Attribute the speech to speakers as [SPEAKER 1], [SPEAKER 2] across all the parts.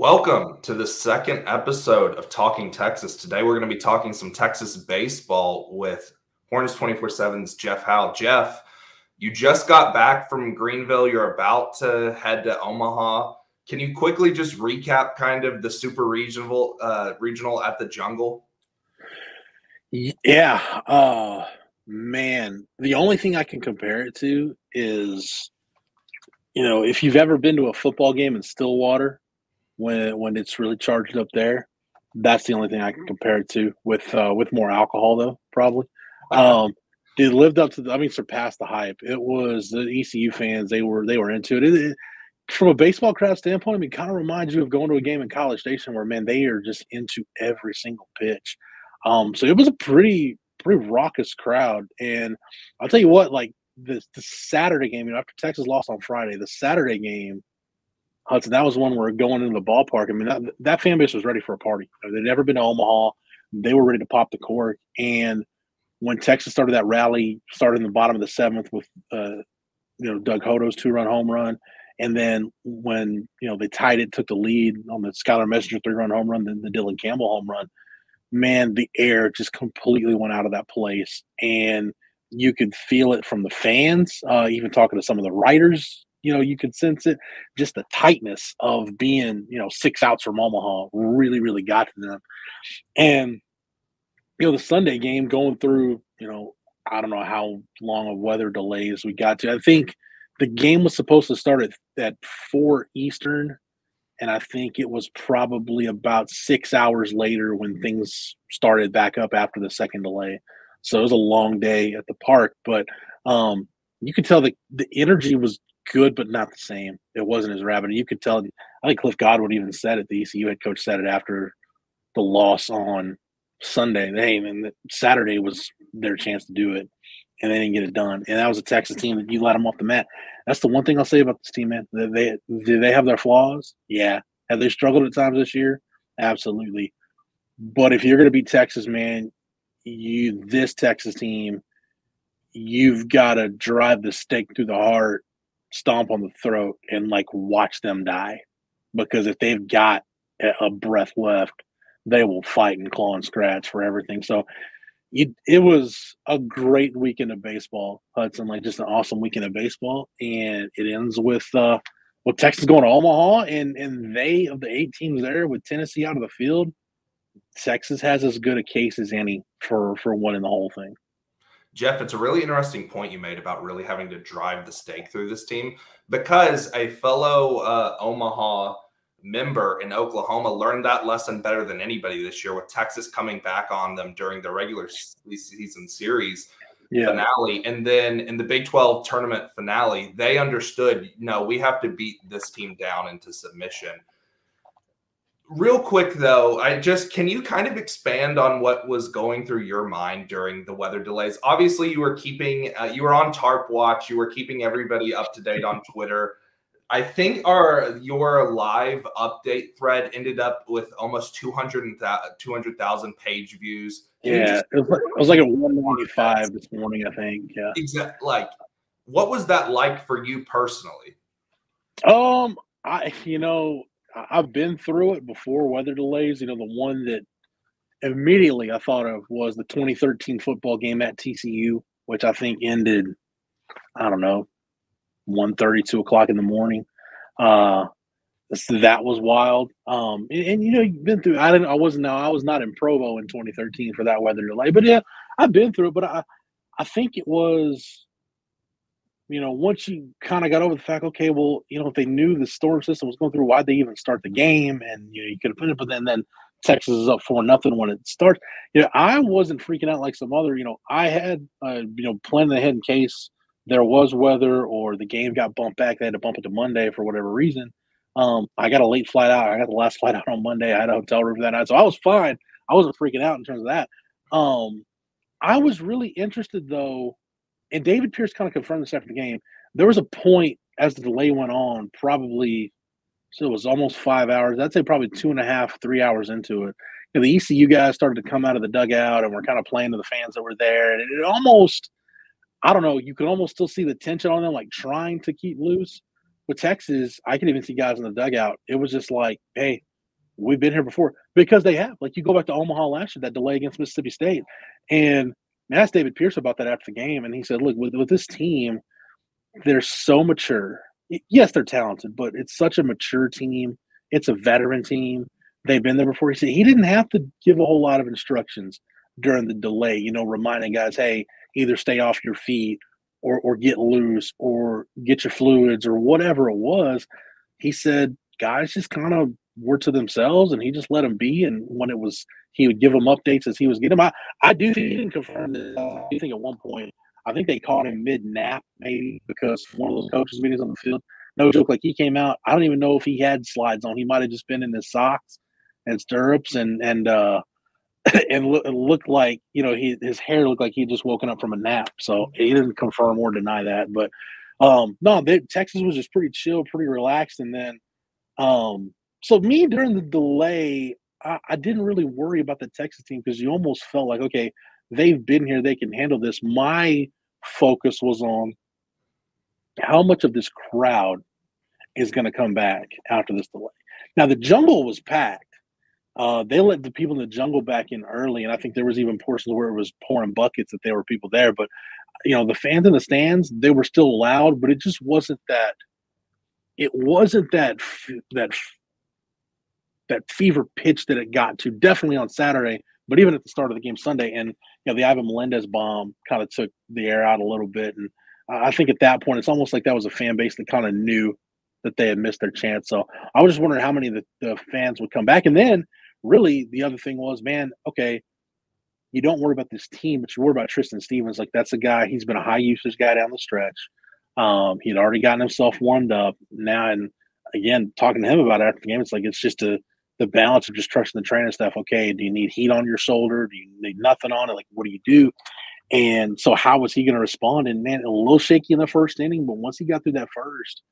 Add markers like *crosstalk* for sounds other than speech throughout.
[SPEAKER 1] Welcome to the second episode of Talking Texas. Today we're going to be talking some Texas baseball with Horns 24 7's Jeff Howe. Jeff, you just got back from Greenville. You're about to head to Omaha. Can you quickly just recap kind of the super regional uh, regional at the jungle?
[SPEAKER 2] Yeah. Uh man, the only thing I can compare it to is you know, if you've ever been to a football game in Stillwater when when it's really charged up there. That's the only thing I can compare it to with uh, with more alcohol though, probably. Um, it lived up to the, I mean surpassed the hype. It was the ECU fans, they were they were into it. it, it from a baseball crowd standpoint, I mean, kind of reminds you of going to a game in College Station where man, they are just into every single pitch. Um, so it was a pretty pretty raucous crowd, and I'll tell you what, like the, the Saturday game, you know, after Texas lost on Friday, the Saturday game Hudson, that was one where going into the ballpark. I mean, that, that fan base was ready for a party. They'd never been to Omaha. They were ready to pop the cork. And when Texas started that rally, started in the bottom of the seventh with, uh, you know, Doug Hodo's two run home run. And then when, you know, they tied it, took the lead on the Skylar Messenger three run home run, then the Dylan Campbell home run, man, the air just completely went out of that place. And you could feel it from the fans, uh, even talking to some of the writers you know, you could sense it. Just the tightness of being, you know, six outs from Omaha really, really got to them. And, you know, the Sunday game going through, you know, I don't know how long of weather delays we got to. I think the game was supposed to start at, at four Eastern. And I think it was probably about six hours later when things started back up after the second delay. So it was a long day at the park, but um, you could tell that the energy was good, but not the same. It wasn't as rabid. You could tell. I think Cliff Godwin even said it. The ECU head coach said it after the loss on Sunday. They and Saturday was their chance to do it, and they didn't get it done. And that was a Texas team that you let them off the mat. That's the one thing I'll say about this team, man. They do they have their flaws? Yeah. Have they struggled at times this year? Absolutely. But if you're going to beat Texas, man, you this Texas team, you've got to drive the stake through the heart stomp on the throat and like watch them die. Because if they've got a breath left they will fight and claw and scratch for everything. So it, it was a great weekend of baseball hudson like just an awesome weekend of baseball. And it ends with uh well texas going to omaha and and they of the eight teams there with tennessee out of the field texas has as good a case as any for for winning the whole thing
[SPEAKER 1] Jeff, it's a really interesting point you made about really having to drive the stake through this team because a fellow uh, Omaha member in Oklahoma learned that lesson better than anybody this year with Texas coming back on them during the regular season series yeah. finale. And then in the Big 12 tournament finale, they understood no, we have to beat this team down into submission. Real quick though, I just can you kind of expand on what was going through your mind during the weather delays? Obviously, you were keeping uh, you were on tarp watch, you were keeping everybody up to date on Twitter. I think our your live update thread ended up with almost 200,000 page views.
[SPEAKER 2] Can yeah, just- it, was like, it was like a 195 this morning, I think. Yeah.
[SPEAKER 1] Exactly. Like, what was that like for you personally?
[SPEAKER 2] Um, I you know, I've been through it before, weather delays. You know, the one that immediately I thought of was the 2013 football game at TCU, which I think ended, I don't know, 1.30, 2 o'clock in the morning. Uh, so that was wild. Um, and, and, you know, you've been through. I didn't. I wasn't. I was not in Provo in 2013 for that weather delay. But yeah, I've been through it. But I, I think it was you know, once you kind of got over the fact, okay, well, you know, if they knew the storm system was going through, why'd they even start the game? And you know, you could have put it, but then then Texas is up for nothing when it starts. You know, I wasn't freaking out like some other. You know, I had uh, you know planning ahead in case there was weather or the game got bumped back. They had to bump it to Monday for whatever reason. Um, I got a late flight out. I got the last *laughs* flight out on Monday. I had a hotel room for that night, so I was fine. I wasn't freaking out in terms of that. Um, I was really interested though and David Pierce kind of confirmed this after the game. There was a point as the delay went on, probably so it was almost five hours. I'd say probably two and a half, three hours into it. You know, the ECU guys started to come out of the dugout and were kind of playing to the fans that were there, and it almost, I don't know, you could almost still see the tension on them, like trying to keep loose. With Texas, I could even see guys in the dugout. It was just like, hey, we've been here before because they have. Like you go back to Omaha last year, that delay against Mississippi State, and I asked David Pierce about that after the game, and he said, "Look, with, with this team, they're so mature. Yes, they're talented, but it's such a mature team. It's a veteran team. They've been there before." He said he didn't have to give a whole lot of instructions during the delay. You know, reminding guys, "Hey, either stay off your feet." Or, or get loose or get your fluids or whatever it was he said guys just kind of were to themselves and he just let them be. And when it was, he would give them updates as he was getting them. I, I do think he didn't confirm this. I do think at one point, I think they caught him mid nap maybe because one of those coaches meetings on the field. No joke, like he came out. I don't even know if he had slides on. He might have just been in his socks and stirrups and and uh *coughs* and look, looked like you know he his hair looked like he just woken up from a nap. So he didn't confirm or deny that. But um no, they, Texas was just pretty chill, pretty relaxed, and then um so me during the delay, I, I didn't really worry about the Texas team because you almost felt like, okay, they've been here, they can handle this. My focus was on how much of this crowd is going to come back after this delay. Now the jungle was packed. Uh, they let the people in the jungle back in early, and I think there was even portions where it was pouring buckets that there were people there. But you know, the fans in the stands, they were still loud, but it just wasn't that. It wasn't that that that fever pitch that it got to definitely on Saturday, but even at the start of the game Sunday. And you know, the Ivan Melendez bomb kind of took the air out a little bit. And I think at that point, it's almost like that was a fan base that kind of knew that they had missed their chance. So I was just wondering how many of the, the fans would come back. And then really the other thing was, man, okay, you don't worry about this team, but you worry about Tristan Stevens. Like that's a guy, he's been a high usage guy down the stretch. Um, he'd already gotten himself warmed up. Now, and again, talking to him about it after the game, it's like it's just a the balance of just trusting the training staff. Okay, do you need heat on your shoulder? Do you need nothing on it? Like, what do you do? And so, how was he going to respond? And man, a little shaky in the first inning, but once he got through that first,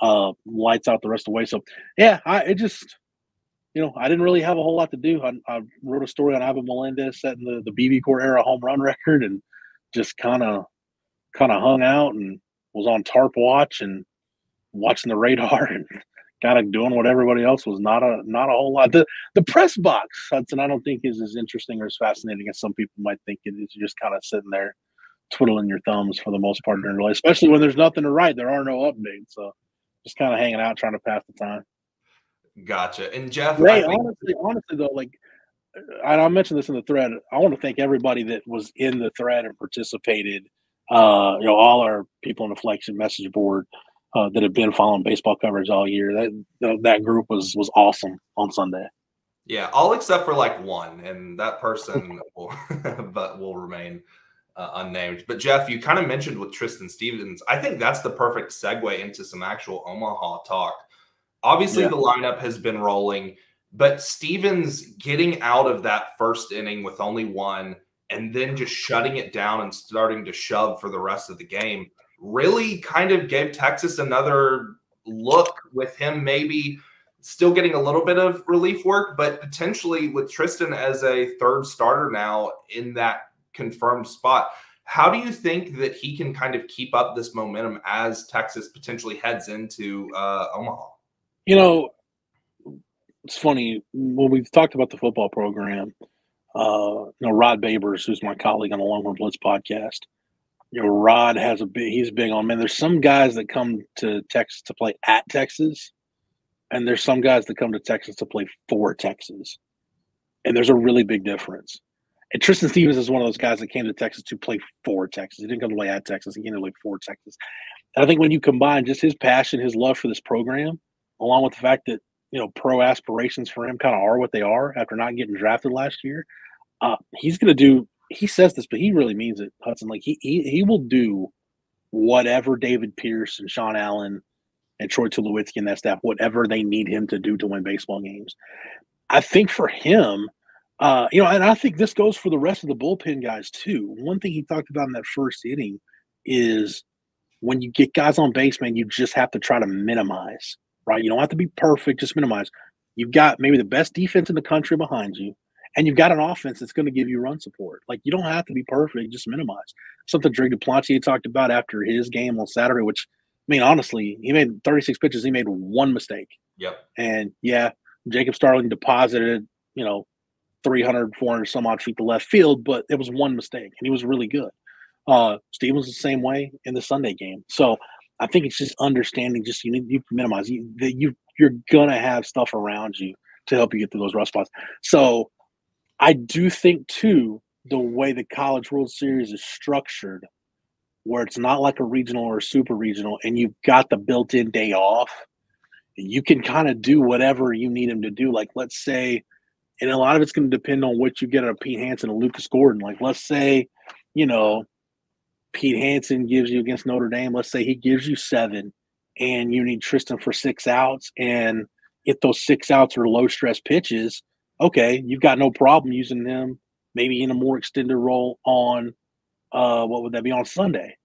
[SPEAKER 2] uh, lights out the rest of the way. So, yeah, I it just, you know, I didn't really have a whole lot to do. I, I wrote a story on Ivan Melendez setting the the BBCOR era home run *laughs* record, and just kind of, kind of hung out and was on tarp watch and watching the radar *laughs* and kind of doing what everybody else was. Not a not a whole lot. The the press box, Hudson, I don't think is as interesting or as fascinating as some people might think it is. You're just kind of sitting there twiddling your thumbs for the most part during the day, especially when there's nothing to write. There are no updates, so just kind of hanging out, trying to pass the time.
[SPEAKER 1] Gotcha. And Jeff,
[SPEAKER 2] Ray, think- honestly, honestly though, like I mentioned this in the thread. I want to thank everybody that was in the thread and participated. Uh, you know, all our people in the flagship message board uh, that have been following baseball coverage all year. That that group was was awesome on Sunday.
[SPEAKER 1] Yeah, all except for like one, and that person *laughs* will, but will remain uh, unnamed. But Jeff, you kind of mentioned with Tristan Stevens. I think that's the perfect segue into some actual Omaha talk. Obviously, yeah. the lineup has been rolling, but Stevens getting out of that first inning with only one, and then just shutting it down and starting to shove for the rest of the game really kind of gave Texas another look with him maybe still getting a little bit of relief work, but potentially with Tristan as a third starter now in that confirmed spot. How do you think that he can kind of keep up this momentum as Texas potentially heads into uh, Omaha?
[SPEAKER 2] You know, it's funny when we've talked about the football program. Uh, you know, Rod Babers, who's my colleague on the Longhorn Blitz podcast, you know, Rod has a big, he's big on, man, there's some guys that come to Texas to play at Texas, and there's some guys that come to Texas to play for Texas. And there's a really big difference. And Tristan Stevens is one of those guys that came to Texas to play for Texas. He didn't come to play at Texas, he came to play for Texas. And I think when you combine just his passion, his love for this program, along with the fact that, you know, pro aspirations for him kind of are what they are after not getting drafted last year, uh, he's going to do he says this, but he really means it, Hudson. Like he he he will do whatever David Pierce and Sean Allen and Troy Tulowitzki and that staff, whatever they need him to do to win baseball games. I think for him, uh, you know, and I think this goes for the rest of the bullpen guys too. One thing he talked about in that first inning is when you get guys on base, man, you just have to try to minimize, right? You don't have to be perfect, just minimize. You've got maybe the best defense in the country behind you and you've got an offense that's going to give you run support. Like you don't have to be perfect, just minimize. Something Drake Duplantier talked about after his game on Saturday, which I mean, honestly, he made 36 pitches, he made one mistake.
[SPEAKER 1] Yep.
[SPEAKER 2] And yeah, Jacob Starling deposited, you know, 300, 400 some odd feet to left field, but it was one mistake, and he was really good. Uh, Stevens the same way in the Sunday game. So I think it's just understanding. Just you need you minimize you that you you're gonna have stuff around you to help you get through those rough spots. So I do think too the way the College World Series is structured, where it's not like a regional or a super regional, and you've got the built-in day off. You can kind of do whatever you need him to do. Like let's say, and a lot of it's going to depend on what you get out of Pete Hansen and Lucas Gordon. Like let's say, you know, Pete Hansen gives you against Notre Dame, let's say he gives you seven and you need Tristan for six outs, and if those six outs are low stress pitches, okay, you've got no problem using them maybe in a more extended role on uh, what would that be on Sunday?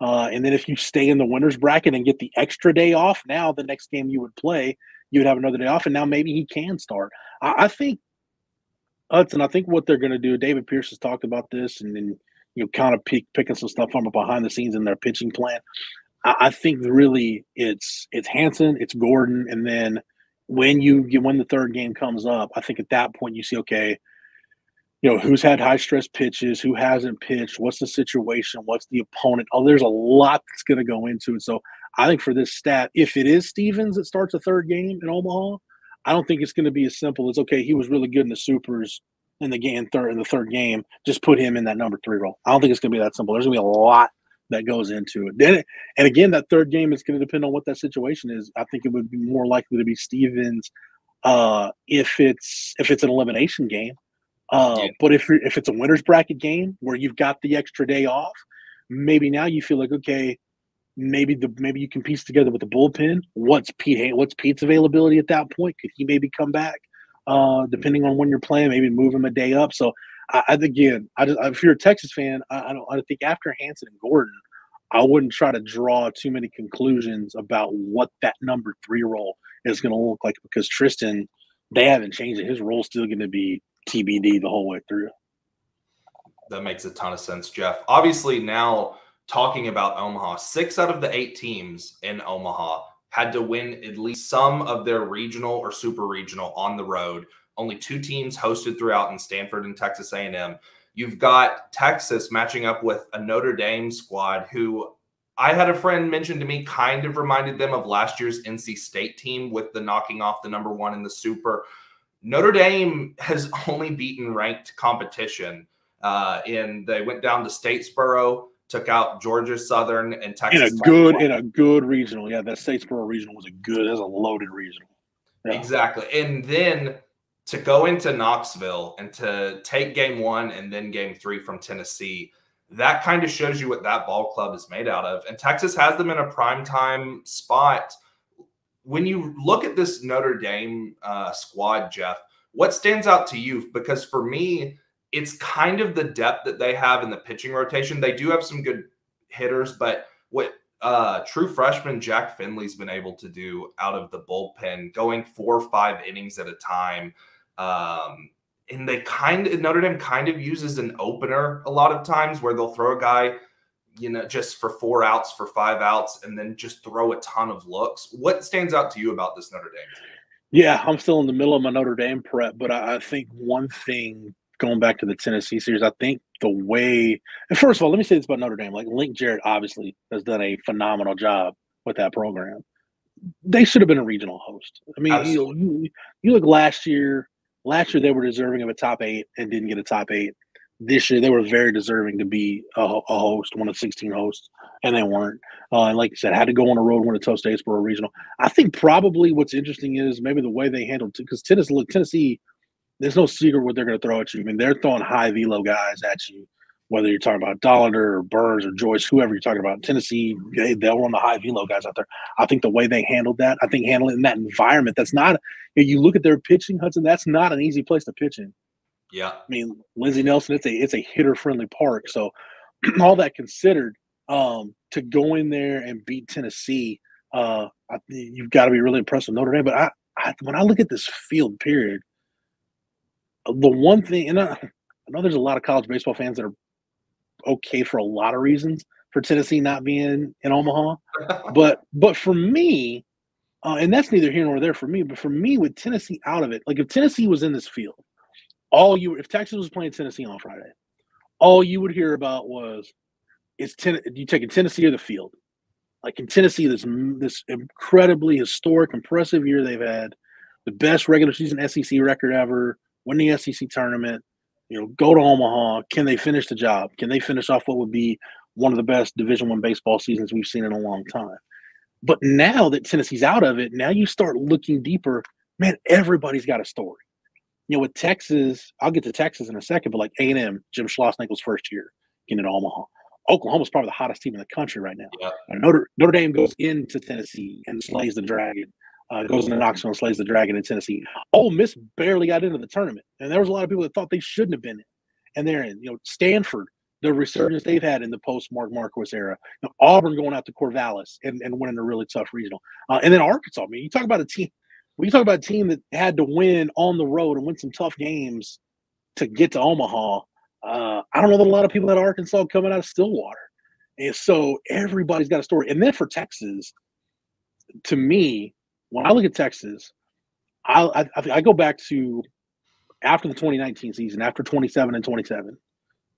[SPEAKER 2] Uh, and then if you stay in the winners bracket and get the extra day off, now the next game you would play, you would have another day off, and now maybe he can start. I, I think Hudson. I think what they're going to do. David Pierce has talked about this, and then you know, kind of pick, picking some stuff from behind the scenes in their pitching plan. I, I think really it's it's Hansen, it's Gordon, and then when you when the third game comes up, I think at that point you see okay, you know who's had high stress pitches, who hasn't pitched, what's the situation, what's the opponent. Oh, there's a lot that's going to go into it. So I think for this stat, if it is Stevens that starts a third game in Omaha, I don't think it's going to be as simple as okay, he was really good in the supers in the game third in the third game, just put him in that number three role. I don't think it's going to be that simple. There's going to be a lot that goes into it. Then, and again, that third game is going to depend on what that situation is. I think it would be more likely to be Stevens uh, if it's if it's an elimination game. Uh, yeah. But if if it's a winners bracket game where you've got the extra day off, maybe now you feel like okay, maybe the maybe you can piece together with the bullpen. What's Pete? What's Pete's availability at that point? Could he maybe come back? uh, depending on when you're playing, maybe move him a day up. So, I, I again, I just, if you're a Texas fan, I, I don't. I think after Hansen and Gordon, I wouldn't try to draw too many conclusions about what that number three role is going to look like because Tristan, they haven't changed it. His role's still going to be TBD the whole way through.
[SPEAKER 1] That makes a ton of sense, Jeff. Obviously, now talking about Omaha, six out of the eight teams in Omaha had to win at least some of their regional or super regional on the road. Only two teams hosted throughout in Stanford and Texas A&M. You've got Texas matching up with a Notre Dame squad who I had a friend mention to me kind of reminded them of last year's NC State team with the knocking off the number one in the super. Notre Dame has *laughs* only beaten ranked competition. Uh, and they went down to Statesboro took out Georgia Southern and Texas.
[SPEAKER 2] In a good, in a good regional. Yeah, that Statesboro regional was a good, that's a loaded regional.
[SPEAKER 1] Yeah. Exactly. And then to go into Knoxville and to take game one and then game three from Tennessee, that kind of shows you what that ball club is made out of. And Texas has them in a prime time spot. When you look at this Notre Dame uh, squad, Jeff, what stands out to you? Because for me, it's kind of the depth that they have in the pitching rotation. They do have some good hitters, but what uh, true freshman Jack Findlay's been able to do out of the bullpen, going four or five innings at a time. Um, and they kind of Notre Dame kind of uses an opener a lot of times where they'll throw a guy, you know, just for four outs, for five outs, and then just throw a ton of looks. What stands out to you about this Notre Dame team?
[SPEAKER 2] Yeah, I'm still in the middle of my Notre Dame prep, but I, I think one thing going back to the Tennessee series, I think the way, and first of all, let me say this about Notre Dame. Like Link Jarrett obviously has done a phenomenal job with that program. They should have been a regional host. I mean, you, you, you look last year. Last year they were deserving of a top eight and didn't get a top eight. This year they were very deserving to be a, a host, one of sixteen hosts, and they weren't. Uh, and like you said, had to go on the road, win a tough Statesboro regional. I think probably what's interesting is maybe the way they handled because Tennessee, Tennessee there's no secret what they're going to throw at you. I mean, they're throwing high velo guys at you, whether you're talking about Dollander or Burns or Joyce, whoever you're talking about. Tennessee, they, they'll run the high velo guys out there. I think the way they handled that, I think handling in that environment, that's not, you look at their pitching, Hudson, that's not an easy place to pitch in.
[SPEAKER 1] Yeah.
[SPEAKER 2] I mean, Lindsey Nelson, it's a it's a hitter friendly park. So *clears throat* all that considered, um, to go in there and beat Tennessee, uh, I, you've got to be really impressed with Notre Dame. But I, I, when I look at this field, period, the one thing, and I, I know there's a lot of college baseball fans that are okay for a lot of reasons for Tennessee not being in Omaha, *laughs* but but for me, Uh, and that's neither here nor there for me. But for me, with Tennessee out of it, like if Tennessee was in this field, all you if Texas was playing Tennessee on Friday, all you would hear about was is ten, you taking Tennessee or the field? Like in Tennessee, this this incredibly historic, impressive year they've had, the best regular season SEC record ever, win the SEC tournament. You know, go to Omaha. Can they finish the job? Can they finish off what would be one of the best Division One baseball seasons we've seen in a long time? But now that Tennessee's out of it, now you start looking deeper. Man, everybody's got a story. You know, with Texas, I'll get to Texas in a second, but like A and M, Jim Schlossnagle's first year getting to Omaha. Oklahoma's probably the hottest team in the country right now. Yeah. Notre Notre Dame goes into Tennessee and slays the Dragon. Uh, goes into Knoxville and slays the Dragon in Tennessee. Ole Miss barely got into the tournament, and there was a lot of people that thought they shouldn't have been in, and they're in. You know, Stanford the resurgence they've had in the post Mark Marquess era. You know, Auburn going out to Corvallis and, and winning a really tough regional. Uh, and then Arkansas. I mean, you talk about a team. You talk about a team that had to win on the road and win some tough games to get to Omaha, uh, I don't know that a lot of people at Arkansas coming out of Stillwater. And so everybody's got a story. And then for Texas, to me, when I look at Texas, I, I, I go back to after the 2019 season, after 27 and 27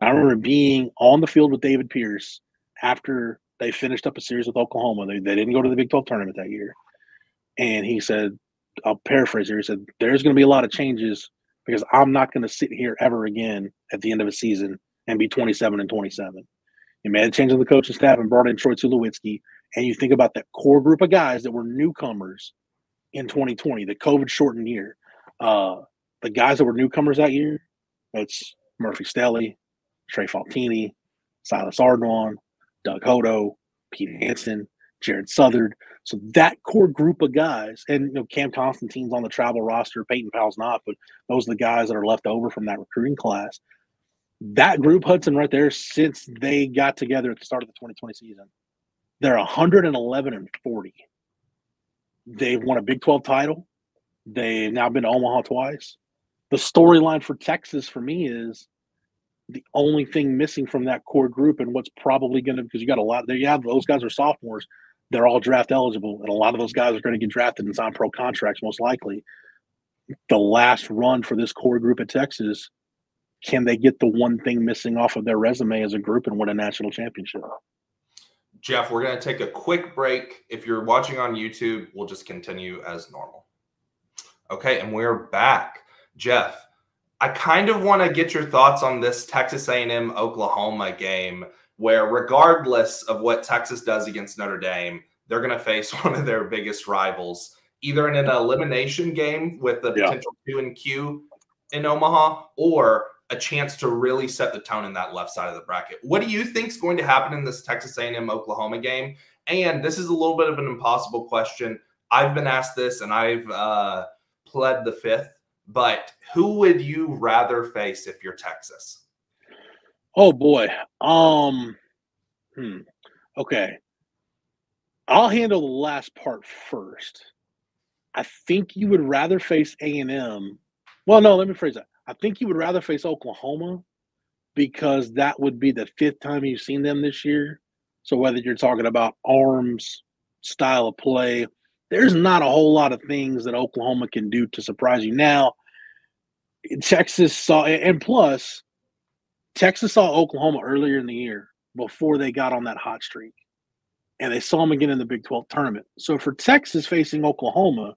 [SPEAKER 2] I remember being on the field with David Pierce after they finished up a series with Oklahoma. They, they didn't go to the Big 12 tournament that year. And he said, I'll paraphrase here. He said, There's going to be a lot of changes because I'm not going to sit here ever again at the end of a season and be 27 and 27. He made a change on the coaching staff and brought in Troy Tulowitzki. And you think about that core group of guys that were newcomers in 2020, the COVID shortened year. Uh, the guys that were newcomers that year, it's Murphy Stehly, Trey Faltine, Silas Ardoin, Doug Hodo, Pete Hansen, Jared Southard. So that core group of guys, and you know, Cam Constantine's on the travel roster, Peyton Powell's not, but those are the guys that are left over from that recruiting class. That group, Hudson, right there, since they got together at the start of the 2020 season, they're 111 and 40. They've won a Big 12 title. They've now been to Omaha twice. The storyline for Texas for me is the only thing missing from that core group and what's probably going to because you got a lot there have those guys are sophomores they're all draft eligible and a lot of those guys are going to get drafted and sign pro contracts most likely the last run for this core group at texas can they get the one thing missing off of their resume as a group and win a national championship
[SPEAKER 1] jeff we're going to take a quick break. If you're watching on youtube we'll just continue as normal. Okay and we're back. Jeff I kind of want to get your thoughts on this Texas A&M Oklahoma game where regardless of what Texas does against Notre Dame, they're going to face *laughs* one of their biggest rivals either in an elimination game with the yeah. potential 2 and Q in Omaha or a chance to really set the tone in that left side of the bracket. What do you think is going to happen in this Texas A&M Oklahoma game? And this is a little bit of an impossible question. I've been asked this and I've uh, pled the fifth but who would you rather face if you're Texas?
[SPEAKER 2] Oh boy. Um hmm. Okay. I'll handle the last part first. I think you would rather face A&M. Well, no, let me phrase that. I think you would rather face Oklahoma because that would be the fifth time you've seen them this year. So whether you're talking about arms, style of play, there's not a whole lot of things that Oklahoma can do to surprise you. Now, Texas saw, and plus, Texas saw Oklahoma earlier in the year before they got on that hot streak, and they saw them again in the Big 12 tournament. So for Texas facing Oklahoma,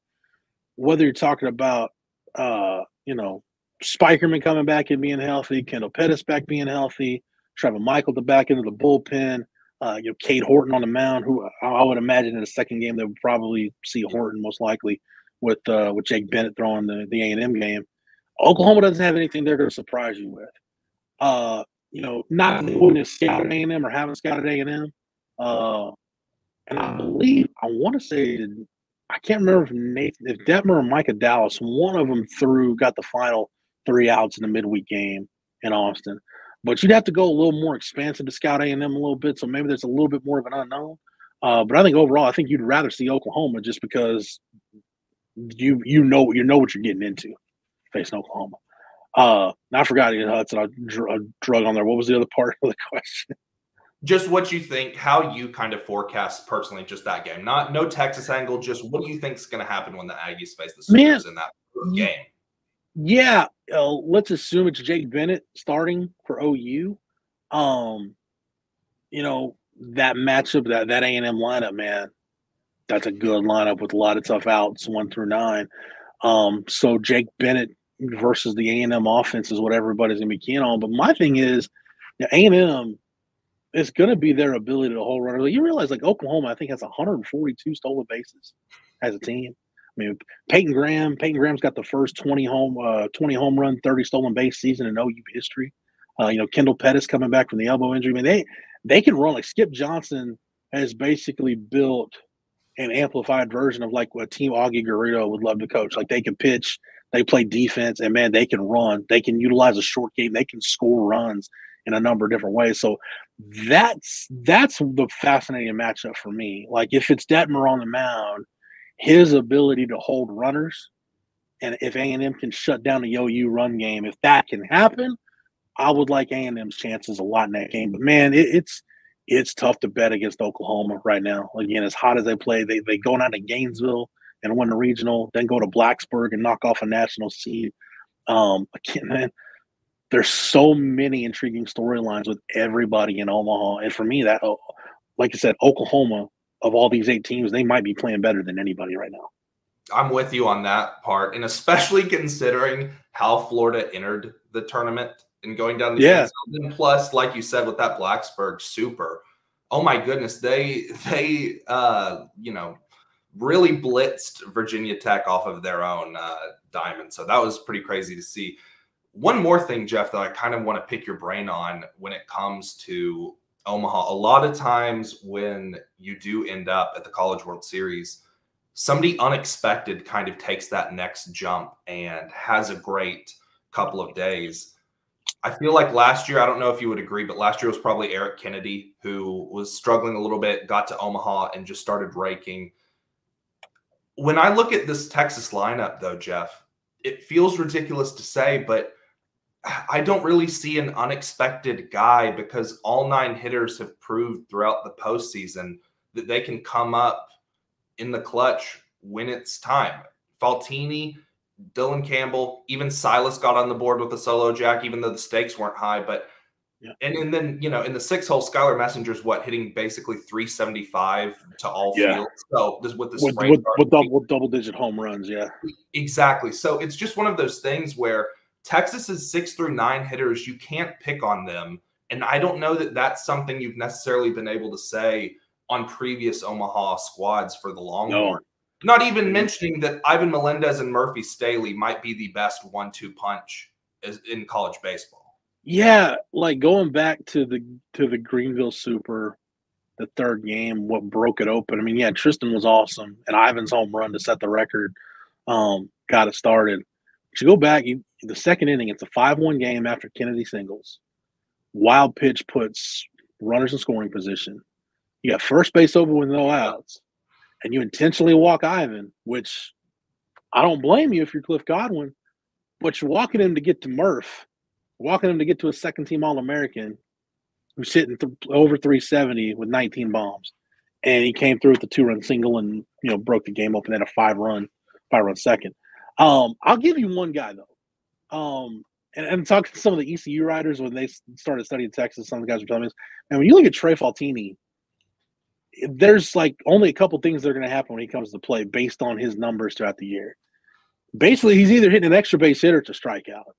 [SPEAKER 2] whether you're talking about, uh, you know, Spikerman coming back and being healthy, Kendall Pettis back being healthy, Trevor Michael to back into the bullpen, uh, you know, Cade Horton on the mound, who I would imagine in the second game they would probably see Horton most likely with uh, with Jake Bennett throwing the the A and M game. Oklahoma doesn't have anything they're going to surprise you with. Uh, you know, not wouldn't have scouted A and M or haven't scouted A and M. Uh, and I believe I want to say I can't remember if Nathan, if Dettmer or Micah Dallas, one of them threw got the final three outs in the midweek game in Austin. But you'd have to go a little more expansive to scout A and M a little bit, so maybe there's a little bit more of an unknown. Uh, but I think overall, I think you'd rather see Oklahoma just because you you know you know what you're getting into facing Oklahoma. Uh, I forgot Hudson. I, drew, I drug on there. What was the other part of the *laughs* question?
[SPEAKER 1] just what you think, how you kind of forecast personally just that game. Not no Texas angle, just what do you think is going to happen when the Aggies face the Sooners in that game?
[SPEAKER 2] Yeah, uh, let's assume it's Jake Bennett starting for OU. Um, you know that matchup, that that A and M lineup, man, that's a good lineup with a lot of tough outs, one through nine. Um, so Jake Bennett versus the A and M offense is what everybody's gonna be keen on. But my thing is, A and M is going to be their ability to hold runners. You realize, like Oklahoma, I think has 142 stolen bases as a team. I mean, Peyton Graham. Peyton Graham's got the first 20 home, uh, 20 home run, 30 stolen base season in OU history. Uh, you know, Kendall Pettis coming back from the elbow injury. I mean, they they can run like Skip Johnson has basically built an amplified version of like what Team Augie Garrido would love to coach. Like they can pitch, they play defense, and man, they can run. They can utilize a short game. They can score runs in a number of different ways. So that's that's the fascinating matchup for me. Like if it's Dettmer on the mound, his ability to hold runners, and if A and M can shut down the OU run game, if that can happen, I would like A and M's chances a lot in that game. But man, it, it's it's tough to bet against Oklahoma right now. Again, as hot as they play, they they go down to Gainesville and win the regional, then go to Blacksburg and knock off a national seed. Um, *laughs* again, man, there's so many intriguing storylines with everybody in Omaha. And for me, that, oh, like I said, Oklahoma, of all these eight teams, they might be playing better than anybody right now.
[SPEAKER 1] I'm with you on that part. And especially considering how Florida entered the tournament and going down the
[SPEAKER 2] yeah.
[SPEAKER 1] And plus, like you said, with that Blacksburg super, oh my goodness, they, they, uh, you know, really blitzed Virginia Tech off of their own uh, diamond. So that was pretty crazy to see. One more thing, Jeff, that I kind of want to pick your brain on when it comes to Omaha. A lot of times when you do end up at the College World Series, somebody unexpected kind of takes that next jump and has a great couple of days. I feel like last year, I don't know if you would agree, but last year was probably Eric Kennedy who was struggling a little bit, got to Omaha and just started raking. When I look at this Texas lineup, though, Jeff, it feels ridiculous to say, but *sighs* I don't really see an unexpected guy because all nine hitters have proved throughout the postseason that they can come up in the clutch when it's time. Faltine, Dylan Campbell, even Silas got on the board with a solo jack, even though the stakes weren't high. But yeah. and, and then you know in the six hole, Skylar Messenger's what hitting basically 375 to all yeah. fields. So this with the
[SPEAKER 2] with, with, with double double digit home runs, yeah,
[SPEAKER 1] exactly. So it's just one of those things where Texas's six through nine hitters, you can't pick on them. And I don't know that that's something you've necessarily been able to say on previous Omaha squads for the long no. run. Not even mm-hmm. mentioning that Ivan Melendez and Murphy Stehly might be the best one-two punch in college baseball.
[SPEAKER 2] Yeah, like going back to the to the Greenville Super, the third game, what broke it open. I mean, yeah, Tristan was awesome, and Ivan's home run to set the record um, got it started. But you go back, you, the second inning, it's a 5 1 game after Kennedy singles. Wild pitch puts runners in scoring position. You got first base over with no outs, and you intentionally walk Ivan, which I don't blame you if you're Cliff Godwin, but you're walking him to get to Murph, walking him to get to a second team All American who's sitting th- over 370 with 19 bombs. And he came through with the two run single and, you know, broke the game open at a five run, five run second. Um, I'll give you one guy though um, and, and talking to some of the ECU riders when they started studying Texas, some of the guys were telling me, and when you look at Trey Faltine, there's like only a couple things that are going to happen when he comes to play based on his numbers throughout the year. Basically, he's either hitting an extra base hitter to strike out.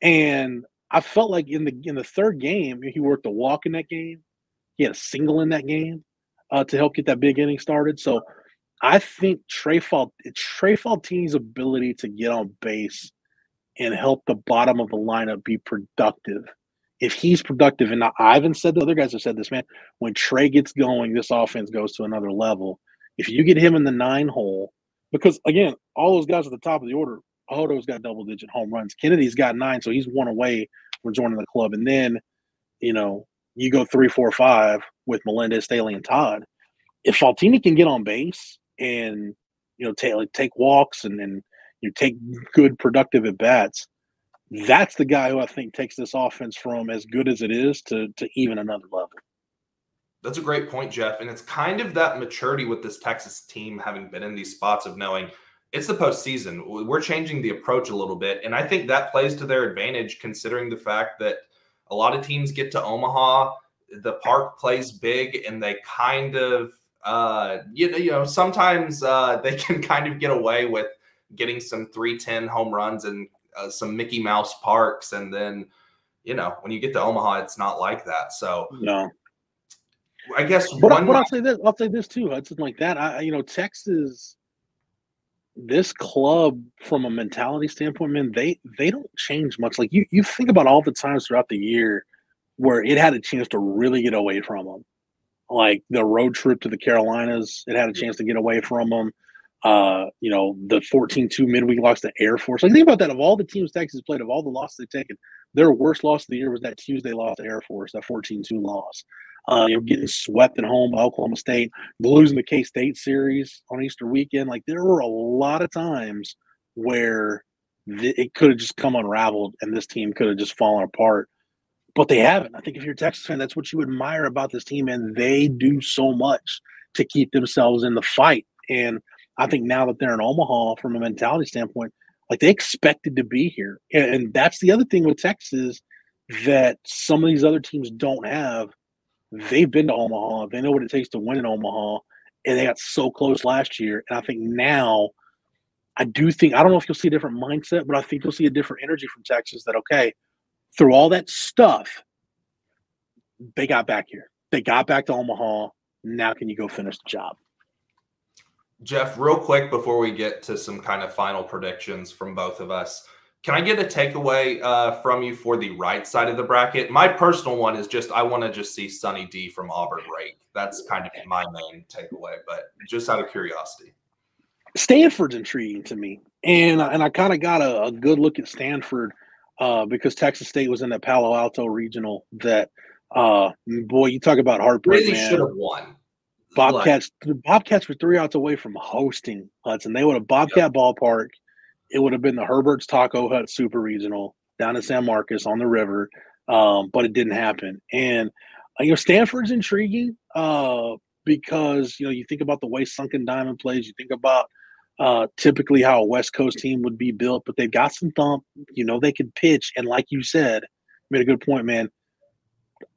[SPEAKER 2] And I felt like in the in the third game, he worked a walk in that game. He had a single in that game uh, to help get that big inning started. So I think Trey Falt Trey Faltine's ability to get on base and help the bottom of the lineup be productive. If he's productive, and Ivan said the other guys have said this, man, when Trey gets going, this offense goes to another level. If you get him in the nine hole, because again, all those guys at the top of the order, Hodo's got double digit home runs. Kennedy's got nine, so he's one away from joining the club. And then, you know, you go three, four, five with Melendez, Stehly, and Todd. If Faltini can get on base and you know take take walks and, and you know, take good productive at bats. That's the guy who I think takes this offense from as good as it is to to even another level.
[SPEAKER 1] That's a great point, Jeff. And it's kind of that maturity with this Texas team having been in these spots of knowing it's the postseason. We're changing the approach a little bit. And I think that plays to their advantage considering the fact that a lot of teams get to Omaha, the park plays big, and they kind of uh, you know, you know, sometimes uh, they can *laughs* kind of get away with getting some 310 home runs and uh, some Mickey Mouse parks. And then, you know, when you get to Omaha, it's not like that. So,
[SPEAKER 2] no.
[SPEAKER 1] I guess
[SPEAKER 2] but, one, but I'll say this. I'll say this too. Hudson, like that. I, you know, Texas, this club from a mentality standpoint, man, they they don't change much. Like you, you think about all the times throughout the year where it had a chance to really get away from them. Like the road trip to the Carolinas, it had a chance to get away from them. Uh, you know, the 14-2 midweek loss to Air Force. Like think about that. Of all the teams Texas played, of all the losses they've taken, their worst loss of the year was that Tuesday loss to Air Force, that 14-2 loss. Uh, you know, getting swept at home by Oklahoma State, losing the K State series on Easter weekend. Like there were a lot of times where th- it could have just come unraveled and this team could have just fallen apart. But they haven't. I think if you're a Texas fan, that's what you admire about this team, and they do so much to keep themselves in the fight. And I think now that they're in Omaha, from a mentality standpoint, like they expected to be here, and that's the other thing with Texas that some of these other teams don't have they've been to Omaha. They know what it takes to win in Omaha, and they got so close last year. And I think now, I do think I don't know if you'll see a different mindset, but I think you'll see a different energy from Texas. That okay, through all that stuff, they got back here. They got back to Omaha. Now, can you go finish the job?
[SPEAKER 1] Jeff, real quick before we get to some kind of final predictions from both of us, can I get a takeaway uh, from you for the right side of the bracket? My personal one is just I want to just see Sonny D from Auburn rake. That's kind of my main takeaway, but just out of curiosity.
[SPEAKER 2] Stanford's intriguing to me, and and I kind of got a, a, good look at Stanford uh, because Texas State was in the Palo Alto regional. That uh, boy, you talk about heartbreak.
[SPEAKER 1] Really should have won.
[SPEAKER 2] Bobcats. Like, Bobcats were three outs away from hosting Hudson. They would have Bobcat yep. Ballpark it would have been the Herbert's Taco Hut Super Regional down in San Marcos on the river, um, but it didn't happen. And uh, you know, Stanford's intriguing uh, because you know you think about the way Sunken Diamond plays. You think about uh, typically how a West Coast team would be built, but they've got some thump. You know, they can pitch, and like you said, made a good point, man.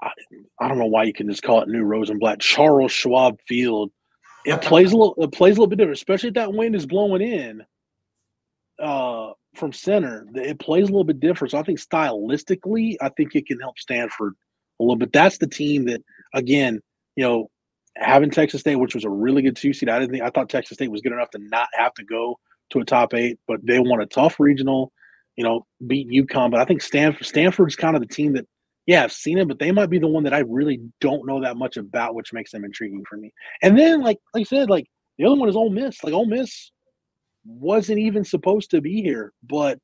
[SPEAKER 2] I, I don't know why you can just call it New Rosenblatt, Charles Schwab Field. It *laughs* plays a little. It plays a little bit different, especially if that wind is blowing in uh, from center, it plays a little bit different. So I think stylistically, I think it can help Stanford a little bit. That's the team that, again, you know, having Texas State, which was a really good two seed. I didn't think I thought Texas State was good enough to not have to go to a top eight, but they won a tough regional, you know, beat UConn. But I think Stanford Stanford's kind of the team that, yeah, I've seen it, but they might be the one that I really don't know that much about, which makes them intriguing for me. And then, like like I said, like the other one is Ole Miss. Like Ole Miss, wasn't even supposed to be here, but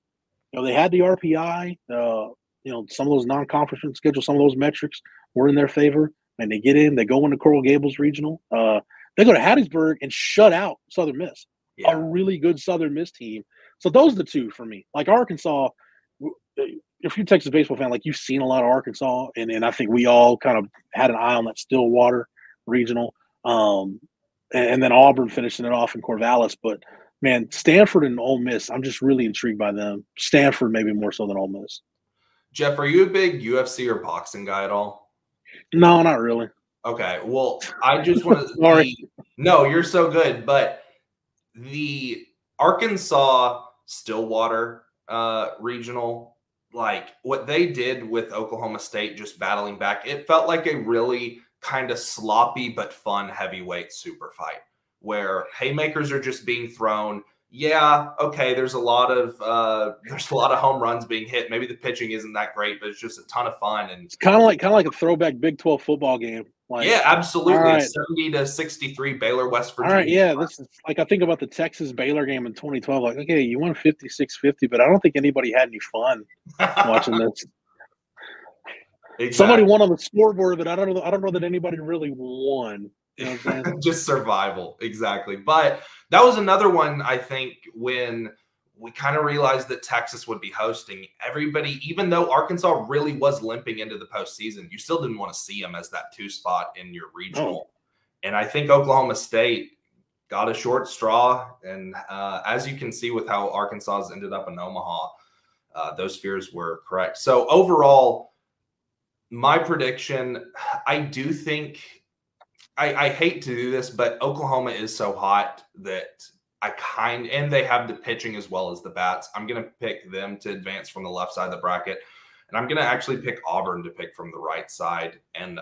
[SPEAKER 2] you know they had the RPI. Uh, you know some of those non-conference schedules, some of those metrics were in their favor, and they get in. They go into Coral Gables Regional. Uh, they go to Hattiesburg and shut out Southern Miss, yeah. a really good Southern Miss team. So those are the two for me. Like Arkansas, if you're a Texas baseball fan, like you've seen a lot of Arkansas, and, and I think we all kind of had an eye on that Stillwater regional. Um, and, and then Auburn finishing it off in Corvallis. But man, Stanford and Ole Miss, I'm just really intrigued by them. Stanford maybe more so than Ole Miss.
[SPEAKER 1] Jeff, are you a big UFC or boxing guy at all?
[SPEAKER 2] No, not really.
[SPEAKER 1] Okay. Well, I just want to *laughs* Sorry. No, you're so good, but the Arkansas Stillwater uh regional like what they did with Oklahoma State just battling back, it felt like a really kind of sloppy but fun heavyweight super fight where haymakers are just being thrown. Yeah, okay, there's a lot of uh there's a lot of home runs being hit. Maybe the pitching isn't that great, but it's just a ton of fun and
[SPEAKER 2] it's kind of like kind of like a throwback Big 12 football game. Like,
[SPEAKER 1] yeah, absolutely. Right. 70 to 63 Baylor West Virginia.
[SPEAKER 2] All right, yeah, this is like I think about the Texas Baylor game in 2012 like okay, you won 56-50, but I don't think anybody had any fun watching *laughs* this. Exactly. Somebody won on the scoreboard, but I don't know. I don't know that anybody really won. You know *laughs*
[SPEAKER 1] just survival exactly but that was another one i think when we kind of realized that Texas would be hosting everybody, even though Arkansas really was limping into the postseason. You still didn't want to see them as that two spot in your regional. Oh. And I think Oklahoma State got a short straw. And uh, as you can see with how Arkansas ended up in Omaha, uh, those fears were correct. So overall, my prediction, I do think I, I hate to do this, but Oklahoma is so hot that I kind and they have the pitching as well as the bats. I'm going to pick them to advance from the left side of the bracket, and I'm going to actually pick Auburn to pick from the right side. And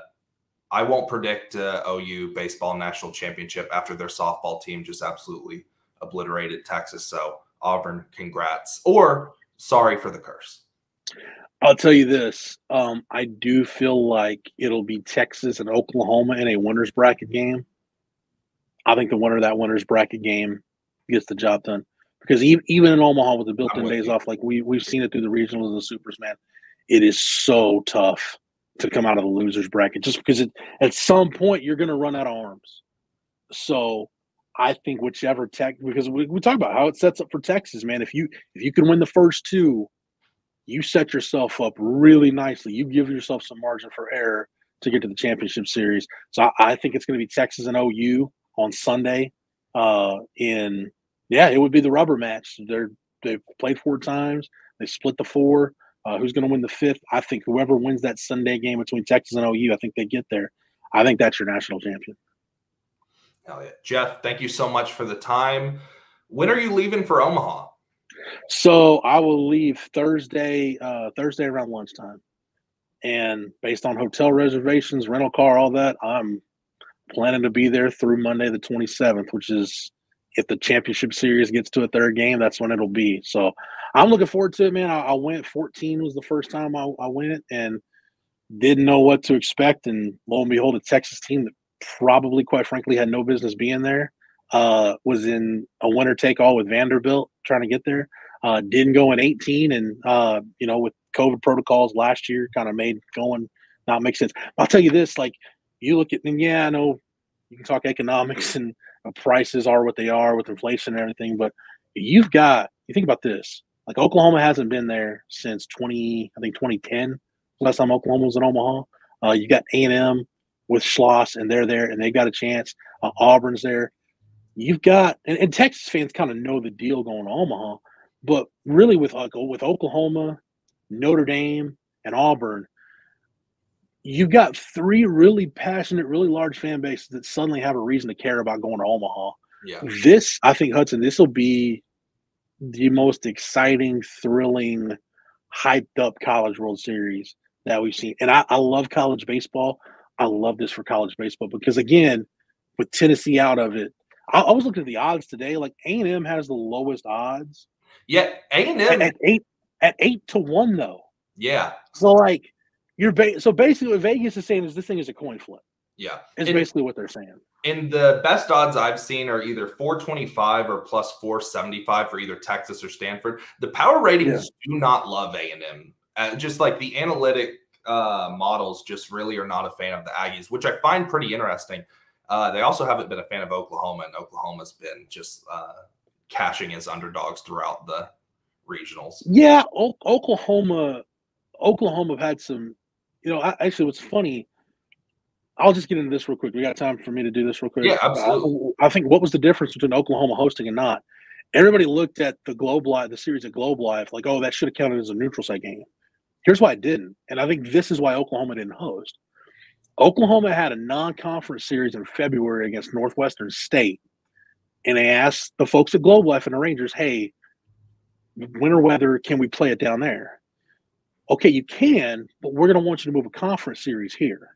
[SPEAKER 1] I won't predict uh, OU baseball national championship after their softball team just absolutely obliterated Texas. So Auburn, congrats, or sorry for the curse.
[SPEAKER 2] I'll tell you this: um, I do feel like it'll be Texas and Oklahoma in a winners bracket game. I think the winner of that winners bracket game gets the job done. Because even, even in Omaha with the built-in days off, like we we've seen it through the regionals and the supers, man, it is so tough to come out of the losers bracket just because it, at some point you're going to run out of arms. So I think whichever tech because we, we talk about how it sets up for Texas, man. If you if you can win the first two, you set yourself up really nicely. You give yourself some margin for error to get to the championship series. So I, I think it's going to be Texas and OU on Sunday uh, in yeah, it would be the rubber match. They're they've played four times. They split the four. Uh, who's going to win the fifth? I think whoever wins that Sunday game between Texas and OU, I think they get there. I think that's your national champion.
[SPEAKER 1] Elliot. Jeff, thank you so much for the time. When are you leaving for Omaha?
[SPEAKER 2] So I will leave Thursday, uh, Thursday around lunchtime. And based on hotel reservations, rental car, all that, I'm planning to be there through Monday the 27th, which is if the championship series gets to a third game, that's when it'll be. So I'm looking forward to it, man. I, I went 14 was the first time I, I went and didn't know what to expect. And lo and behold, a Texas team that probably, quite frankly, had no business being there uh, was in a winner take all with Vanderbilt trying to get there. Uh, didn't go in 18, and uh, you know, with COVID protocols last year, kind of made going not make sense. I'll tell you this: like you look at, and yeah, I know you can talk economics and prices are what they are with inflation and everything, but you've got you think about this. Like Oklahoma hasn't been there since 20, I think 2010. Last time Oklahoma was in Omaha. Uh, you got A and M with Schloss, and they're there, and they got a chance. Uh, Auburn's there. You've got, and, and Texas fans kind of know the deal going to Omaha, but really with with Oklahoma, Notre Dame, and Auburn, you've got three really passionate, really large fan bases that suddenly have a reason to care about going to Omaha. Yeah. This, I think, Hudson, this will be the most exciting, thrilling, hyped up college World Series that we've seen. And I, I love college baseball. I love this for college baseball because again, with Tennessee out of it, I, I was looking at the odds today. Like A and M has the lowest odds.
[SPEAKER 1] Yeah, A and M
[SPEAKER 2] at eight at eight to one though.
[SPEAKER 1] Yeah.
[SPEAKER 2] So like you're ba- so basically what Vegas is saying is this thing is a coin flip.
[SPEAKER 1] Yeah.
[SPEAKER 2] Is basically what they're saying.
[SPEAKER 1] And the best odds I've seen are either 425 or plus 475 for either Texas or Stanford. The power ratings yeah. do not love A&M. Uh, just like the analytic uh, models just really are not a fan of the Aggies, which I find pretty interesting. Uh, they also haven't been a fan of Oklahoma, and Oklahoma's been just uh, cashing as underdogs throughout the regionals.
[SPEAKER 2] Yeah, o- Oklahoma, Oklahoma had some you know, I, actually, what's funny, I'll just get into this real quick. We got time for me to do this real quick.
[SPEAKER 1] Yeah, absolutely.
[SPEAKER 2] I, I think what was the difference between Oklahoma hosting and not? Everybody looked at the Globe Life, the series of Globe Life, like, oh, that should have counted as a neutral site game. Here's why it didn't, and I think this is why Oklahoma didn't host. Oklahoma had a non-conference series in February against Northwestern State, and they asked the folks at Globe Life and the Rangers, "Hey, winter weather, can we play it down there?" okay, you can, but we're going to want you to move a conference series here.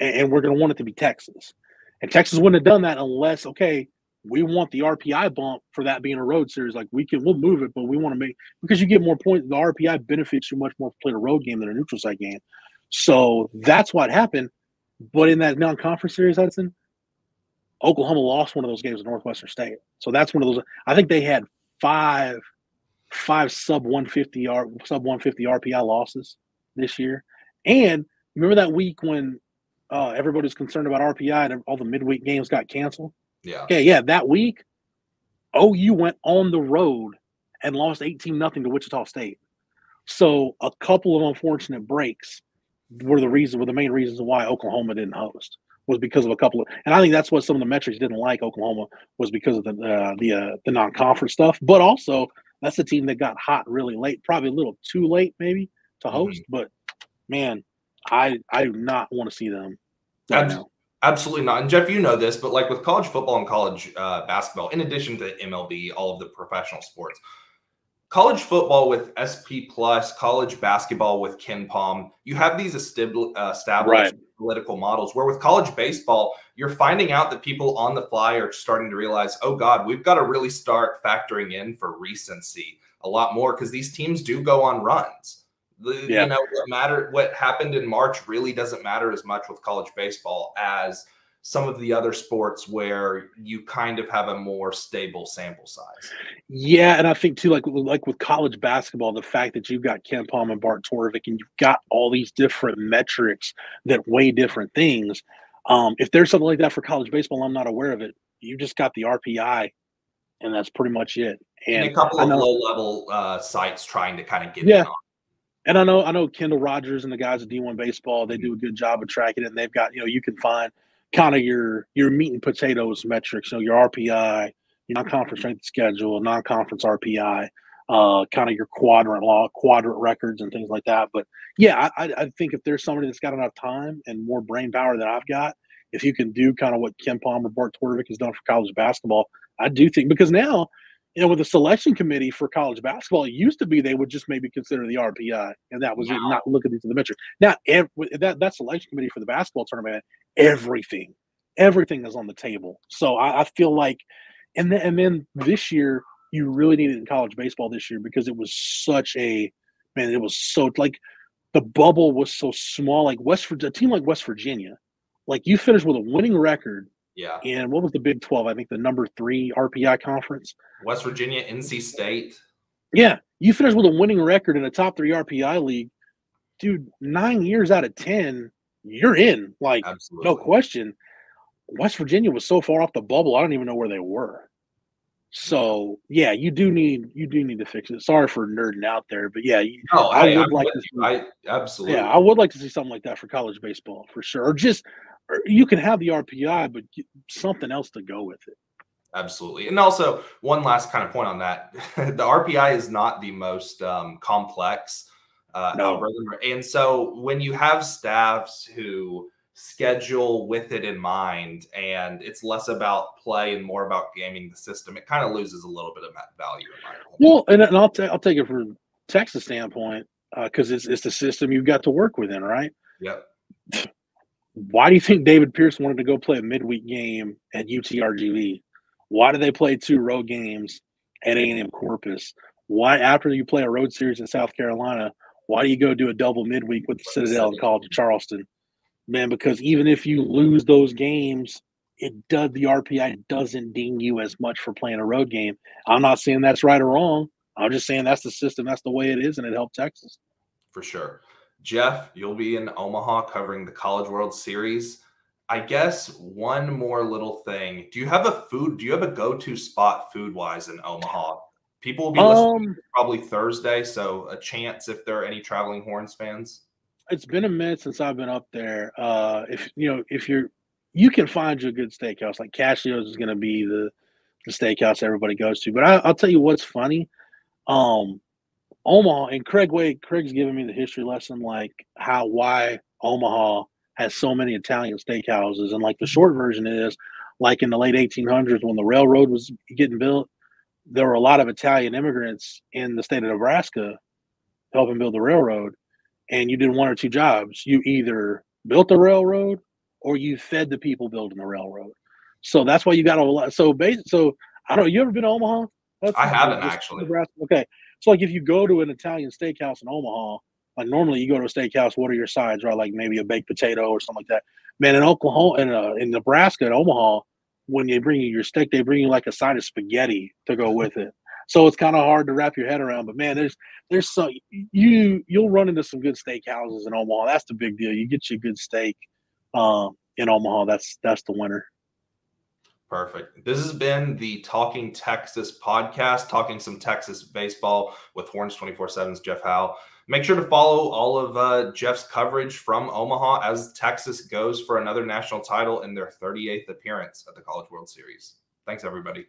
[SPEAKER 2] And, and we're going to want it to be Texas. And Texas wouldn't have done that unless, okay, we want the RPI bump for that being a road series. Like we can, we'll move it, but we want to make because you get more points. The RPI benefits you much more to play a road game than a neutral site game. So that's what happened. But in that non-conference series, Hudson, Oklahoma lost one of those games to Northwestern State. So that's one of those. I think they had five five sub 150 R sub 150 RPI losses this year. And remember that week when uh, everybody was concerned about RPI and all the midweek games got canceled?
[SPEAKER 1] Yeah.
[SPEAKER 2] Okay, yeah, that week OU went on the road and lost 18 nothing to Wichita State. So a couple of unfortunate breaks were the reason were the main reasons why Oklahoma didn't host was because of a couple of and I think that's what some of the metrics didn't like Oklahoma was because of the uh, the uh, the non-conference stuff, but also that's a team that got hot really late, probably a little too late maybe to mm-hmm. host, mm-hmm. but man, I I do not want to see them
[SPEAKER 1] right now. Absolutely not. And Jeff, you know this, but like with college football and college uh, basketball, in addition to MLB, all of the professional sports, college football with SP Plus, college basketball with KenPom, you have these uh, established right. political models. Where with college baseball, you're finding out that people on the fly are starting to realize, oh God, we've got to really start factoring in for recency a lot more because these teams do go on runs. The, yeah. You know, what matter what happened in March really doesn't matter as much with college baseball as some of the other sports where you kind of have a more stable sample size.
[SPEAKER 2] Yeah, and I think too, like like with college basketball, the fact that you've got KenPom and Bart Torvik, and you've got all these different metrics that weigh different things. Um, if there's something like that for college baseball, I'm not aware of it. You just got the RPI, and that's pretty much it.
[SPEAKER 1] And, and a couple of low level uh, sites trying to kind of get yeah.
[SPEAKER 2] And I know I know Kendall Rogers and the guys at D1 Baseball, they do a good job of tracking it. And they've got, you know, you can find kind of your your meat and potatoes metrics, you know, your RPI, your non-conference strength schedule, non-conference RPI, uh, kind of your quadrant law, quadrant records and things like that. But yeah, I, I think if there's somebody that's got enough time and more brain power than I've got, if you can do kind of what KenPom or Bart Torvik has done for college basketball, I do think because now you know, with the selection committee for college basketball, it used to be they would just maybe consider the RPI, and that was wow. it, not look at these the metric. Now, every, that that selection committee for the basketball tournament, everything, everything is on the table. So I, I feel like, and then and then this year you really needed in college baseball this year because it was such a man. It was so like the bubble was so small. Like West a team like West Virginia, like you finished with a winning record
[SPEAKER 1] yeah.
[SPEAKER 2] And what was the Big 12? I think the number three RPI conference.
[SPEAKER 1] West Virginia, NC State.
[SPEAKER 2] Yeah. You finished with a winning record in a top three RPI league. Dude, nine years out of 10, you're in. Like, Absolutely. no question. West Virginia was so far off the bubble, I don't even know where they were. So yeah, you do need you do need to fix it. Sorry for nerding out there, but yeah,
[SPEAKER 1] no, I, I would I'm like to. See, I absolutely.
[SPEAKER 2] Yeah, I would like to see something like that for college baseball for sure, or just you can have the RPI, but something else to go with it.
[SPEAKER 1] Absolutely. And also, one last kind of point on that *laughs* the RPI is not the most um, complex uh, no. algorithm. And so, when you have staffs who schedule with it in mind and it's less about play and more about gaming the system, it kind of loses a little bit of value.
[SPEAKER 2] well, and, and I'll, t- I'll take it from Texas standpoint because uh, it's, it's the system you've got to work within, right?
[SPEAKER 1] Yep.
[SPEAKER 2] Why do you think David Pierce wanted to go play a midweek game at UTRGV? Why do they play two road games at A&M Corpus? Why, after you play a road series in South Carolina, why do you go do a double midweek with the Citadel and College of Charleston? Man, because even if you lose those games, it does the RPI doesn't ding you as much for playing a road game. I'm not saying that's right or wrong. I'm just saying that's the system, that's the way it is, and it helped Texas.
[SPEAKER 1] For sure. Jeff, you'll be in Omaha covering the College World Series. I guess one more little thing. Do you have a food? Do you have a go-to spot food-wise in Omaha? People will be listening um, probably Thursday, so a chance if there are any traveling horns fans.
[SPEAKER 2] It's been a minute since I've been up there. Uh, if you know, if you're, you can find you a good steakhouse. Like Cascio's is going to be the the steakhouse everybody goes to. But I, will tell you what's funny. Um, Omaha and Craig Wade, Craig's giving me the history lesson, like how why Omaha has so many Italian steakhouses. And like the short version is like in the late 1800s when the railroad was getting built, there were a lot of Italian immigrants in the state of Nebraska helping build the railroad. And you did one or two jobs. You either built the railroad or you fed the people building the railroad. So that's why you got a lot. So, so I don't. Know. You ever been to Omaha?
[SPEAKER 1] That's I haven't actually.
[SPEAKER 2] Nebraska. Okay, so like if you go to an Italian steakhouse in Omaha, like normally you go to a steakhouse, what are your sides, right? Like maybe a baked potato or something like that. Man, in Oklahoma, in uh, in Nebraska, in Omaha, when they bring you your steak, they bring you like a side of spaghetti to go with it. So it's kind of hard to wrap your head around. But man, there's there's so you you'll run into some good steak houses in Omaha. That's the big deal. You get you a good steak um, in Omaha. That's that's the winner.
[SPEAKER 1] Perfect. This has been the Talking Texas podcast, talking some Texas baseball with Horns 24 7's Jeff Howe. Make sure to follow all of uh, Jeff's coverage from Omaha as Texas goes for another national title in their 38th appearance at the College World Series. Thanks, everybody.